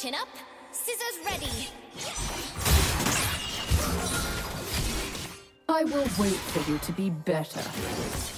Chin up, scissors ready. I will wait for you to be better.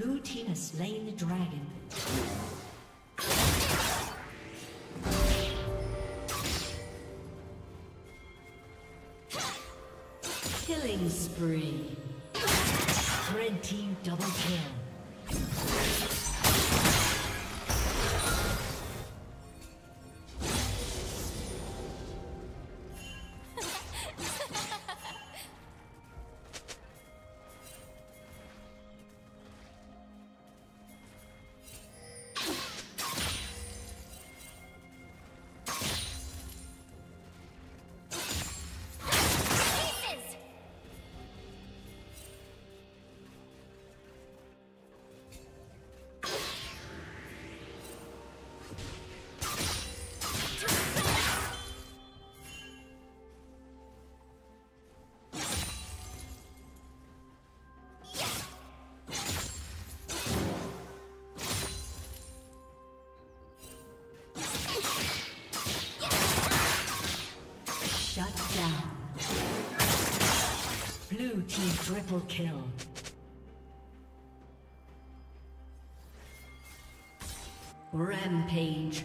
Blue team has slain the dragon. Killing spree. Red team double kill. Blue team triple kill. Rampage.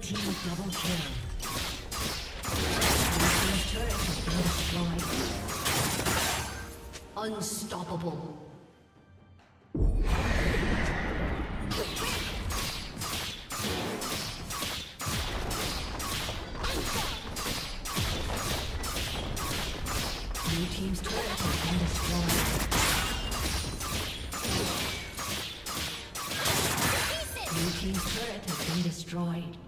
Team double kill. Unstoppable. Blue team's turret has been destroyed. Blue team's turret has been destroyed.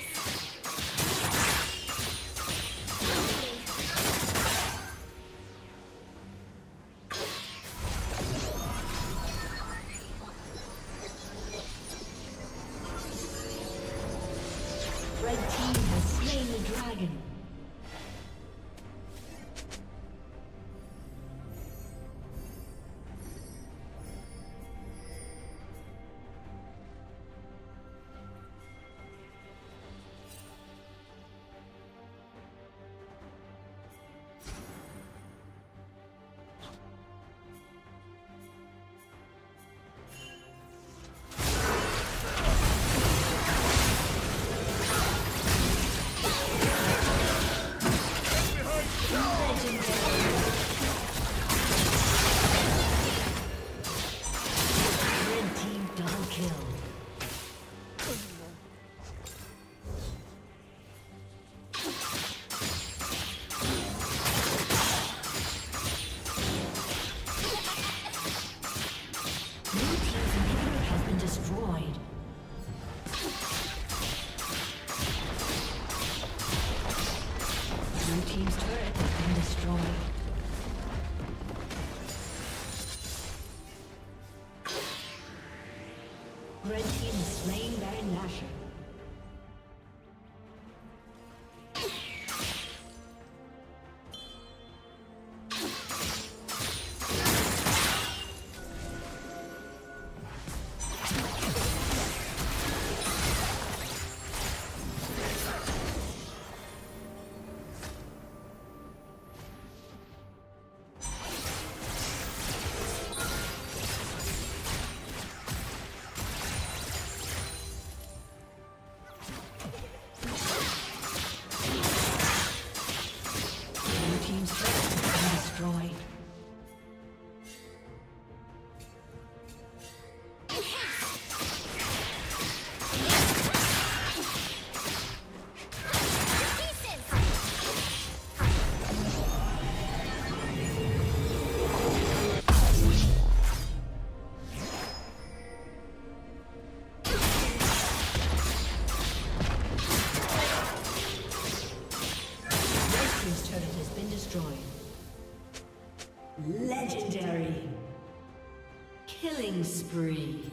spree.